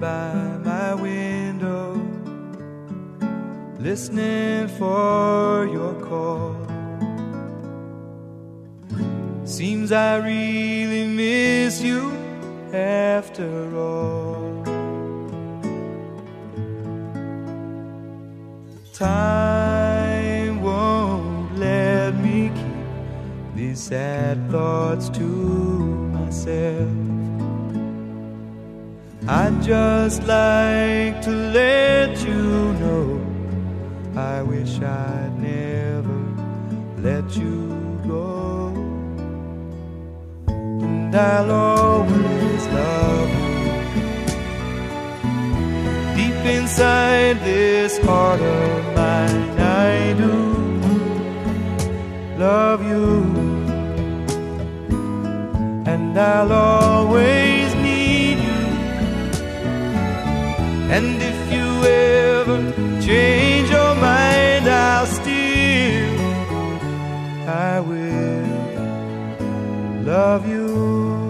by my window, listening for your call. Seems I really miss you after all. Time won't let me keep these sad thoughts to myself. I'd just like to let you know I wish I'd never let you go. And I'll always love you. Deep inside this heart of mine, I do love you. And I'll always And if you ever change your mind, I'll still, I will love you.